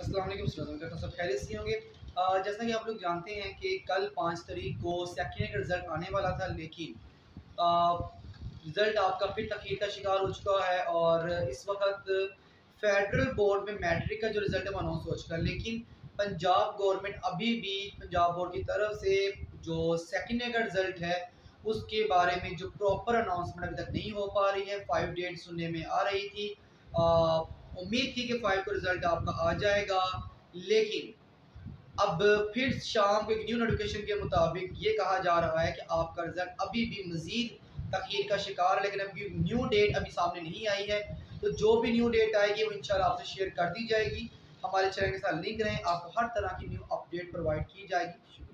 सबसे होंगे। जैसा कि आप लोग जानते हैं कि कल पाँच तारीख को सेकेंड का रिज़ल्ट आने वाला था, लेकिन रिज़ल्ट आपका फिर तखीर का शिकार हो चुका है और इस वक्त फेडरल बोर्ड में मैट्रिक का जो रिज़ल्ट है वो अनाउंस हो चुका है। लेकिन पंजाब गवर्नमेंट अभी भी पंजाब बोर्ड की तरफ़ से जो सेकेंड ईयर का रिज़ल्ट है, उसके बारे में जो प्रॉपर अनाउंसमेंट अभी तक नहीं हो पा रही है। फाइव डेट सुनने में आ रही थी। उम्मीद थी कि फाइव का रिज़ल्ट आपका आ जाएगा। लेकिन अब फिर शाम को एक न्यू नोटिफिकेशन के मुताबिक ये कहा जा रहा है कि आपका रिज़ल्ट अभी भी मज़ीद तखीर का शिकार है, लेकिन अभी न्यू डेट अभी सामने नहीं आई है। तो जो भी न्यू डेट आएगी, वो इंशाल्लाह आपसे शेयर कर दी जाएगी। हमारे चैनल के साथ लिंक रहें। आपको हर तरह की न्यू अपडेट प्रोवाइड की जाएगी।